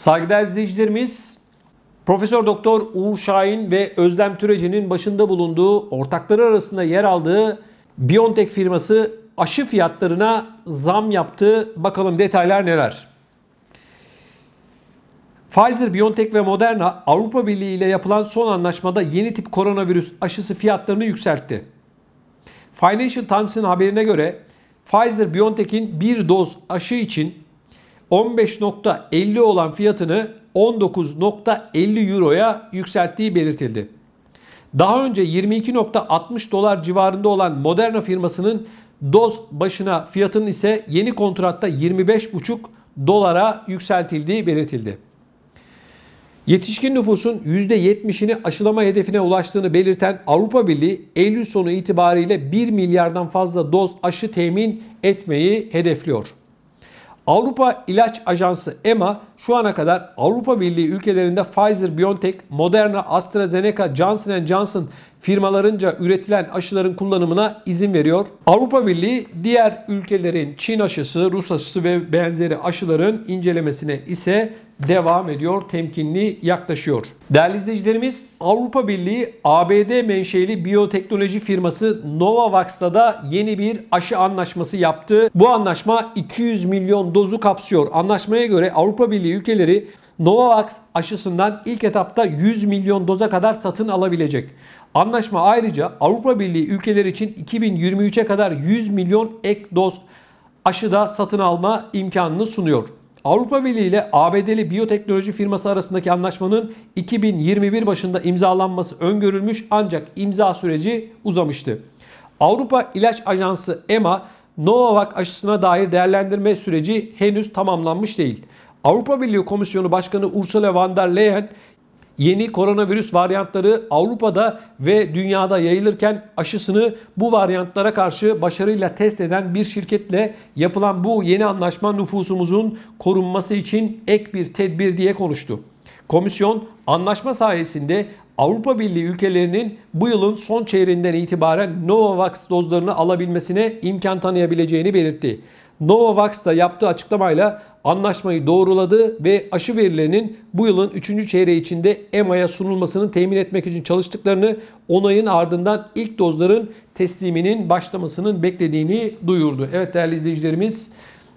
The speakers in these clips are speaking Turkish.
Saygıdeğer izleyicilerimiz, Profesör Doktor Uğur Şahin ve Özlem Türeci'nin başında bulunduğu ortakları arasında yer aldığı BioNTech firması aşı fiyatlarına zam yaptı. Bakalım detaylar neler? Pfizer, BioNTech ve Moderna Avrupa Birliği ile yapılan son anlaşmada yeni tip koronavirüs aşısı fiyatlarını yükseltti. Financial Times'ın haberine göre Pfizer BioNTech'in bir doz aşı için 15.50 olan fiyatını 19.50 Euro'ya yükselttiği belirtildi. Daha önce 22.60 dolar civarında olan Moderna firmasının doz başına fiyatının ise yeni kontratta 25.5 dolara yükseltildiği belirtildi. Yetişkin nüfusun %70'ini aşılama hedefine ulaştığını belirten Avrupa Birliği Eylül sonu itibariyle 1 milyardan fazla doz aşı temin etmeyi hedefliyor. Avrupa İlaç Ajansı EMA şu ana kadar Avrupa Birliği ülkelerinde Pfizer, BioNTech, Moderna, AstraZeneca, Johnson Johnson firmalarınca üretilen aşıların kullanımına izin veriyor. Avrupa Birliği diğer ülkelerin Çin aşısı, Rus aşısı ve benzeri aşıların incelemesine ise devam ediyor, temkinli yaklaşıyor. Değerli izleyicilerimiz, Avrupa Birliği ABD menşeli biyoteknoloji firması Novavax'la da yeni bir aşı anlaşması yaptı. Bu anlaşma 200 milyon dozu kapsıyor. Anlaşmaya göre Avrupa Birliği ülkeleri Novavax aşısından ilk etapta 100 milyon doza kadar satın alabilecek. Anlaşma ayrıca Avrupa Birliği ülkeleri için 2023'e kadar 100 milyon ek doz aşıda satın alma imkanını sunuyor. Avrupa Birliği ile ABD'li biyoteknoloji firması arasındaki anlaşmanın 2021 başında imzalanması öngörülmüş ancak imza süreci uzamıştı. Avrupa İlaç Ajansı EMA Novavax aşısına dair değerlendirme süreci henüz tamamlanmış değil. Avrupa Birliği Komisyonu Başkanı Ursula von der Leyen yeni koronavirüs varyantları Avrupa'da ve dünyada yayılırken aşısını bu varyantlara karşı başarıyla test eden bir şirketle yapılan bu yeni anlaşma nüfusumuzun korunması için ek bir tedbir diye konuştu. Komisyon anlaşma sayesinde Avrupa Birliği ülkelerinin bu yılın son çeyreğinden itibaren Novavax dozlarını alabilmesine imkan tanıyabileceğini belirtti. Novavax da yaptığı açıklamayla anlaşmayı doğruladı ve aşı verilerinin bu yılın 3. çeyreği içinde EMA'ya sunulmasını temin etmek için çalıştıklarını, onayın ardından ilk dozların tesliminin başlamasının beklediğini duyurdu. Evet değerli izleyicilerimiz,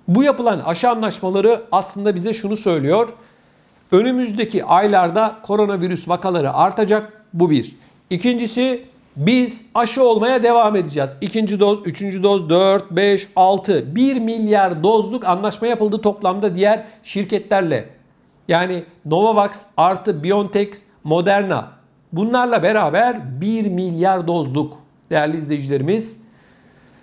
bu yapılan aşı anlaşmaları aslında bize şunu söylüyor. Önümüzdeki aylarda koronavirüs vakaları artacak. Bu bir. İkincisi biz aşı olmaya devam edeceğiz. İkinci doz, üçüncü doz, 4, 5, 6, 1 milyar dozluk anlaşma yapıldı toplamda diğer şirketlerle. Yani Novavax artı BioNTech, Moderna bunlarla beraber 1 milyar dozluk değerli izleyicilerimiz.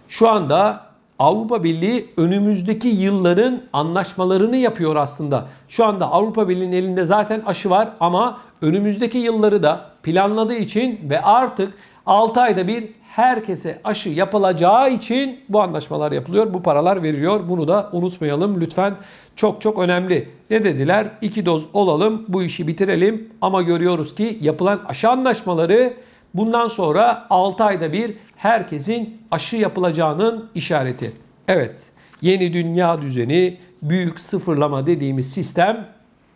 Şu anda Avrupa Birliği önümüzdeki yılların anlaşmalarını yapıyor aslında. Şu anda Avrupa Birliği'nin elinde zaten aşı var ama önümüzdeki yılları da planladığı için ve artık 6 ayda bir herkese aşı yapılacağı için bu anlaşmalar yapılıyor. Bu paralar veriliyor. Bunu da unutmayalım lütfen. Çok çok önemli. Ne dediler? 2 doz olalım, bu işi bitirelim. Ama görüyoruz ki yapılan aşı anlaşmaları bundan sonra 6 ayda bir herkesin aşı yapılacağının işareti. Evet, yeni dünya düzeni, büyük sıfırlama dediğimiz sistem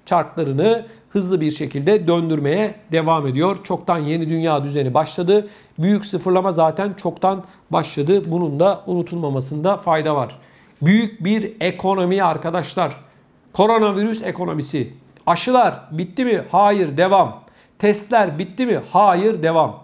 çarklarını hızlı bir şekilde döndürmeye devam ediyor. Çoktan yeni dünya düzeni başladı. Büyük sıfırlama zaten çoktan başladı. Bunun da unutulmamasında fayda var. Büyük bir ekonomi arkadaşlar. Koronavirüs ekonomisi. Aşılar bitti mi? Hayır, devam. Testler bitti mi? Hayır, devam.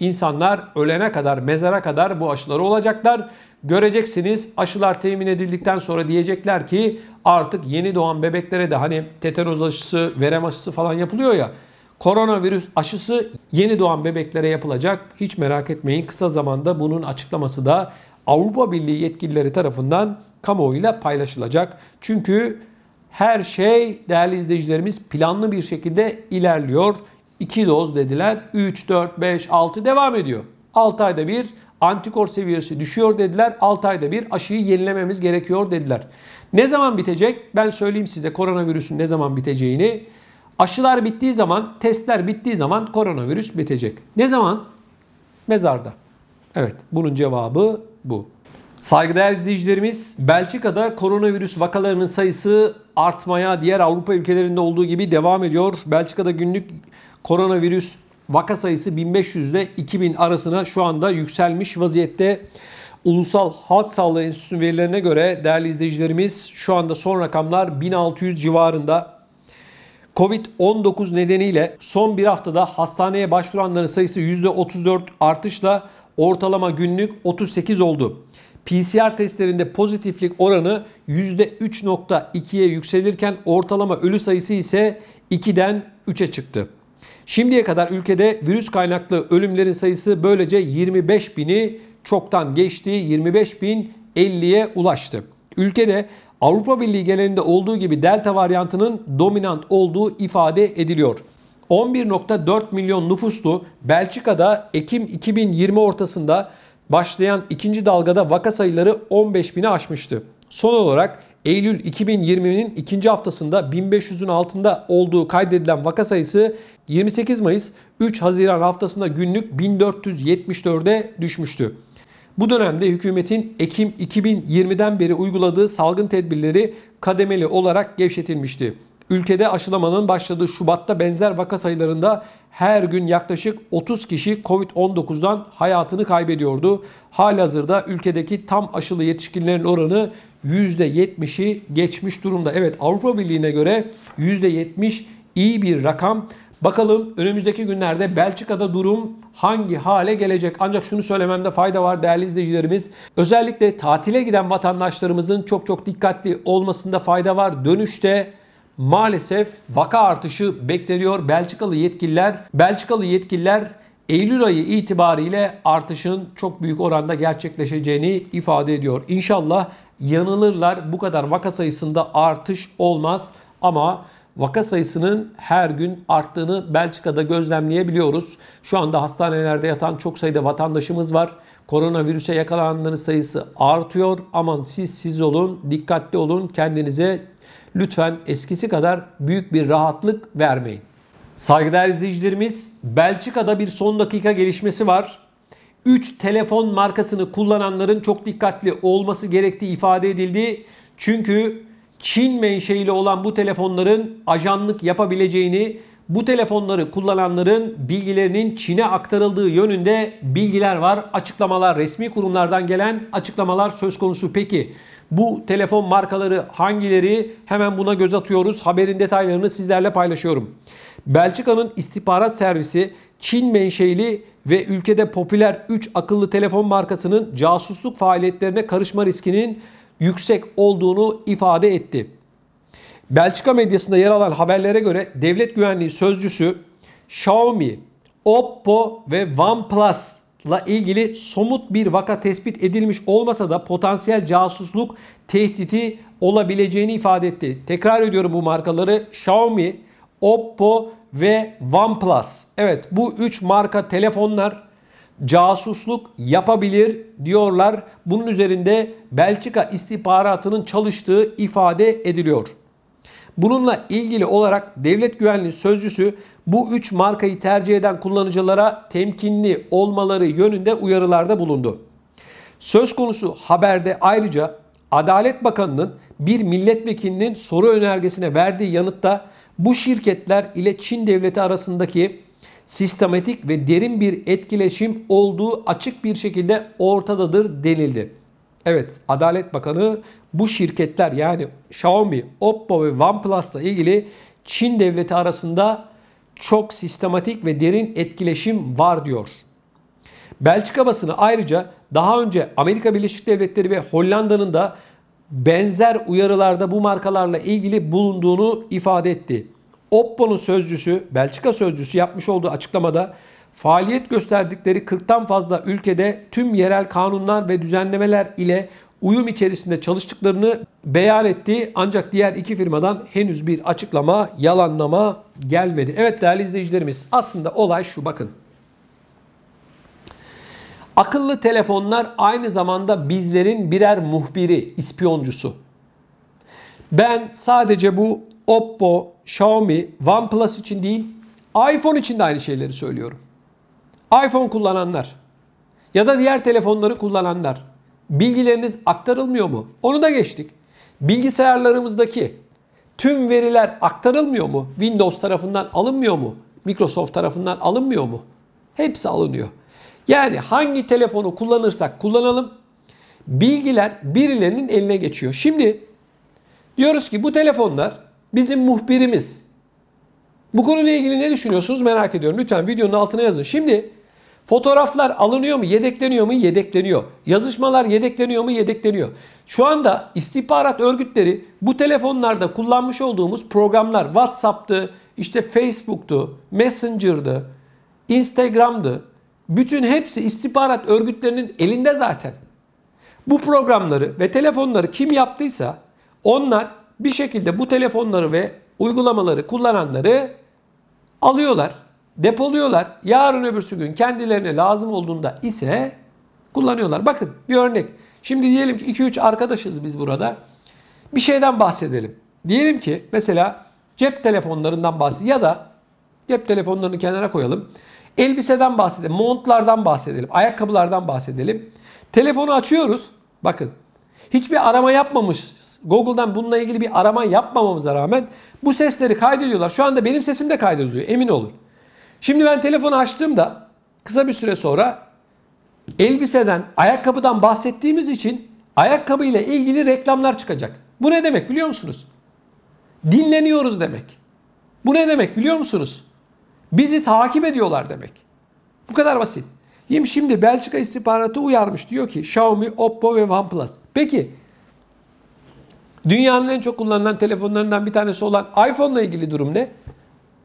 İnsanlar ölene kadar, mezara kadar bu aşıları olacaklar. Göreceksiniz aşılar temin edildikten sonra diyecekler ki artık yeni doğan bebeklere de hani tetanoz aşısı, verem aşısı falan yapılıyor ya. Koronavirüs aşısı yeni doğan bebeklere yapılacak. Hiç merak etmeyin kısa zamanda bunun açıklaması da Avrupa Birliği yetkilileri tarafından kamuoyuyla paylaşılacak. Çünkü her şey değerli izleyicilerimiz planlı bir şekilde ilerliyor. 2 doz dediler. 3, 4, 5, 6 devam ediyor. 6 ayda bir antikor seviyesi düşüyor dediler. 6 ayda bir aşıyı yenilememiz gerekiyor dediler. Ne zaman bitecek? Ben söyleyeyim size koronavirüsün ne zaman biteceğini. Aşılar bittiği zaman, testler bittiği zaman koronavirüs bitecek. Ne zaman? Mezarda. Evet, bunun cevabı bu. Saygıdeğer izleyicilerimiz, Belçika'da koronavirüs vakalarının sayısı artmaya diğer Avrupa ülkelerinde olduğu gibi devam ediyor. Belçika'da günlük koronavirüs vaka sayısı 1500 ile 2000 arasına şu anda yükselmiş vaziyette. Ulusal Halk Sağlığı Enstitüsü verilerine göre değerli izleyicilerimiz şu anda son rakamlar 1600 civarında. Covid-19 nedeniyle son bir haftada hastaneye başvuranların sayısı %34 artışla ortalama günlük 38 oldu. PCR testlerinde pozitiflik oranı %3.2'ye yükselirken ortalama ölü sayısı ise 2'den 3'e çıktı. Şimdiye kadar ülkede virüs kaynaklı ölümlerin sayısı böylece 25 bini çoktan geçti. 25 bin 50'ye ulaştı. Ülkede Avrupa Birliği genelinde olduğu gibi delta varyantının dominant olduğu ifade ediliyor. 11.4 milyon nüfuslu Belçika'da Ekim 2020 ortasında başlayan ikinci dalgada vaka sayıları 15 bini aşmıştı. Son olarak Eylül 2020'nin ikinci haftasında 1500'ün altında olduğu kaydedilen vaka sayısı 28 Mayıs 3 Haziran haftasında günlük 1474'e düşmüştü. Bu dönemde hükümetin Ekim 2020'den beri uyguladığı salgın tedbirleri kademeli olarak gevşetilmişti. Ülkede aşılamanın başladığı Şubat'ta benzer vaka sayılarında her gün yaklaşık 30 kişi Covid-19'dan hayatını kaybediyordu. Halihazırda ülkedeki tam aşılı yetişkinlerin oranı %70'i geçmiş durumda. Evet Avrupa Birliği'ne göre %70 iyi bir rakam. Bakalım önümüzdeki günlerde Belçika'da durum hangi hale gelecek? Ancak şunu söylememde fayda var değerli izleyicilerimiz. Özellikle tatile giden vatandaşlarımızın çok çok dikkatli olmasında fayda var. Dönüşte maalesef vaka artışı bekleniyor. Belçikalı yetkililer Belçikalı yetkililer Eylül ayı itibariyle artışın çok büyük oranda gerçekleşeceğini ifade ediyor. İnşallah yanılırlar. Bu kadar vaka sayısında artış olmaz ama vaka sayısının her gün arttığını Belçika'da gözlemleyebiliyoruz. Şu anda hastanelerde yatan çok sayıda vatandaşımız var. Koronavirüse yakalananların sayısı artıyor. Aman siz siz olun, dikkatli olun, kendinize lütfen eskisi kadar büyük bir rahatlık vermeyin. Saygıdeğer izleyicilerimiz, Belçika'da bir son dakika gelişmesi var. 3 telefon markasını kullananların çok dikkatli olması gerektiği ifade edildi. Çünkü Çin menşeili olan bu telefonların ajanlık yapabileceğini, bu telefonları kullananların bilgilerinin Çin'e aktarıldığı yönünde bilgiler var. Açıklamalar, resmi kurumlardan gelen açıklamalar söz konusu. Peki bu telefon markaları hangileri? Hemen buna göz atıyoruz. Haberin detaylarını sizlerle paylaşıyorum. Belçika'nın istihbarat servisi Çin menşeili ve ülkede popüler 3 akıllı telefon markasının casusluk faaliyetlerine karışma riskinin yüksek olduğunu ifade etti. Belçika medyasında yer alan haberlere göre devlet güvenliği sözcüsü Xiaomi, Oppo ve OnePlus ile ilgili somut bir vaka tespit edilmiş olmasa da potansiyel casusluk tehdidi olabileceğini ifade etti. Tekrar ediyorum bu markaları Xiaomi, Oppo ve OnePlus. Evet bu 3 marka telefonlar casusluk yapabilir diyorlar. Bunun üzerinde Belçika istihbaratının çalıştığı ifade ediliyor. Bununla ilgili olarak devlet güvenliği sözcüsü bu 3 markayı tercih eden kullanıcılara temkinli olmaları yönünde uyarılarda bulundu. Söz konusu haberde ayrıca Adalet Bakanı'nın bir milletvekilinin soru önergesine verdiği yanıtta bu şirketler ile Çin devleti arasındaki sistematik ve derin bir etkileşim olduğu açık bir şekilde ortadadır denildi. Evet Adalet Bakanı bu şirketler yani Xiaomi, Oppo ve OnePlus ile ilgili Çin devleti arasında çok sistematik ve derin etkileşim var diyor. Belçika basını ayrıca daha önce Amerika Birleşik Devletleri ve Hollanda'nın da benzer uyarılarda bu markalarla ilgili bulunduğunu ifade etti. Oppo'nun sözcüsü, Belçika sözcüsü yapmış olduğu açıklamada faaliyet gösterdikleri 40'tan fazla ülkede tüm yerel kanunlar ve düzenlemeler ile uyum içerisinde çalıştıklarını beyan etti. Ancak diğer iki firmadan henüz bir açıklama, yalanlama gelmedi. Evet değerli izleyicilerimiz aslında olay şu bakın. Akıllı telefonlar aynı zamanda bizlerin birer muhbiri, ispiyoncusu. Ben sadece bu Oppo, Xiaomi, OnePlus için değil, iPhone için de aynı şeyleri söylüyorum. iPhone kullananlar ya da diğer telefonları kullananlar bilgileriniz aktarılmıyor mu? Onu da geçtik. Bilgisayarlarımızdaki tüm veriler aktarılmıyor mu? Windows tarafından alınmıyor mu? Microsoft tarafından alınmıyor mu? Hepsi alınıyor. Yani hangi telefonu kullanırsak kullanalım bilgiler birilerinin eline geçiyor. Şimdi diyoruz ki bu telefonlar bizim muhbirimiz. Bu konuyla ilgili ne düşünüyorsunuz merak ediyorum. Lütfen videonun altına yazın. Şimdi fotoğraflar alınıyor mu, yedekleniyor mu? Yedekleniyor. Yazışmalar yedekleniyor mu? Yedekleniyor. Şu anda istihbarat örgütleri bu telefonlarda kullanmış olduğumuz programlar WhatsApp'tı, işte Facebook'tu, Messenger'dı, Instagram'dı. Bütün hepsi istihbarat örgütlerinin elinde zaten. Bu programları ve telefonları kim yaptıysa onlar bir şekilde bu telefonları ve uygulamaları kullananları alıyorlar, depoluyorlar. Yarın öbürsü gün kendilerine lazım olduğunda ise kullanıyorlar. Bakın bir örnek. Şimdi diyelim ki 2-3 arkadaşız biz burada. Bir şeyden bahsedelim. Diyelim ki mesela cep telefonlarından bahsedelim ya da cep telefonlarını kenara koyalım. Elbiseden bahsedelim, montlardan bahsedelim, ayakkabılardan bahsedelim. Telefonu açıyoruz. Bakın hiçbir arama yapmamış. Google'dan bununla ilgili bir arama yapmamamıza rağmen bu sesleri kaydediyorlar. Şu anda benim sesim de kaydediliyor emin olun. Şimdi ben telefonu açtığımda kısa bir süre sonra elbiseden, ayakkabıdan bahsettiğimiz için ayakkabı ile ilgili reklamlar çıkacak. Bu ne demek biliyor musunuz? Dinleniyoruz demek. Bu ne demek biliyor musunuz? Bizi takip ediyorlar demek. Bu kadar basit. Şimdi Belçika istihbaratı uyarmış. Diyor ki Xiaomi, Oppo ve OnePlus. Peki dünyanın en çok kullanılan telefonlarından bir tanesi olan iPhone ile ilgili durum ne?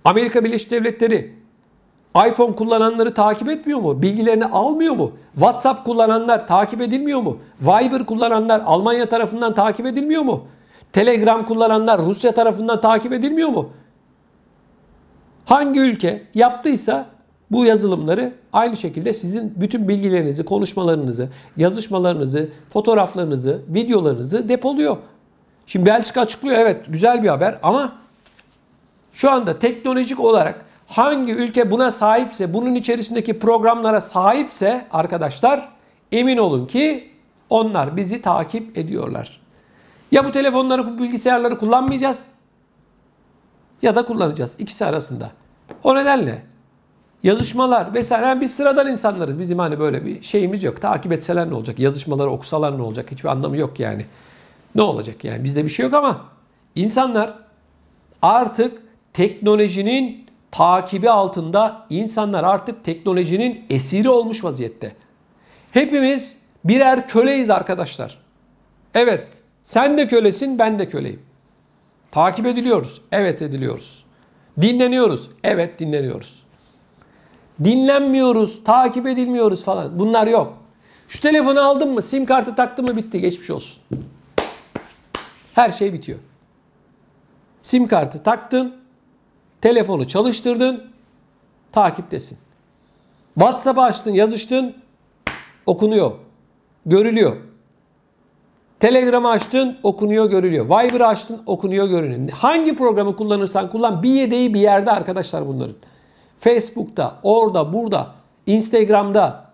Amerika Birleşik Devletleri iPhone kullananları takip etmiyor mu? Bilgilerini almıyor mu? WhatsApp kullananlar takip edilmiyor mu? Viber kullananlar Almanya tarafından takip edilmiyor mu? Telegram kullananlar Rusya tarafından takip edilmiyor mu? Hangi ülke yaptıysa bu yazılımları aynı şekilde sizin bütün bilgilerinizi, konuşmalarınızı, yazışmalarınızı, fotoğraflarınızı, videolarınızı depoluyor. Şimdi Belçika açıklıyor evet güzel bir haber ama şu anda teknolojik olarak hangi ülke buna sahipse, bunun içerisindeki programlara sahipse arkadaşlar emin olun ki onlar bizi takip ediyorlar. Ya bu telefonları, bu bilgisayarları kullanmayacağız ya da kullanacağız. İkisi arasında. O nedenle yazışmalar vesaire yani biz sıradan insanlarız. Bizim hani böyle bir şeyimiz yok. Takip etseler ne olacak? Yazışmaları okusalar ne olacak? Hiçbir anlamı yok yani. Ne olacak yani? Bizde bir şey yok ama insanlar artık teknolojinin takibi altında insanlar artık teknolojinin esiri olmuş vaziyette. Hepimiz birer köleyiz arkadaşlar. Evet, sen de kölesin, ben de köleyim. Takip ediliyoruz. Evet ediliyoruz. Dinleniyoruz. Evet dinleniyoruz. Dinlenmiyoruz, takip edilmiyoruz falan. Bunlar yok. Şu telefonu aldın mı, sim kartı taktın mı bitti, geçmiş olsun. Her şey bitiyor. Sim kartı taktın, telefonu çalıştırdın, takiptesin. WhatsApp açtın, yazıştın, okunuyor, görülüyor. Telegram'ı açtın, okunuyor, görülüyor. Viber'ı açtın, okunuyor, görünüyor. Hangi programı kullanırsan kullan bir yedeği bir yerde arkadaşlar bunların. Facebook'ta, orada, burada, Instagram'da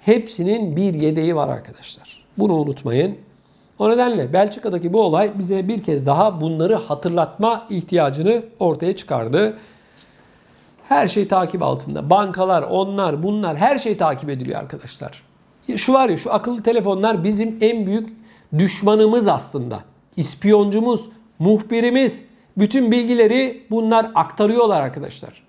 hepsinin bir yedeği var arkadaşlar. Bunu unutmayın. O nedenle Belçika'daki bu olay bize bir kez daha bunları hatırlatma ihtiyacını ortaya çıkardı. Her şey takip altında. Bankalar, onlar, bunlar her şey takip ediliyor arkadaşlar. Şu var ya şu akıllı telefonlar bizim en büyük düşmanımız aslında. İspiyoncumuz, muhbirimiz. Bütün bilgileri bunlar aktarıyorlar arkadaşlar.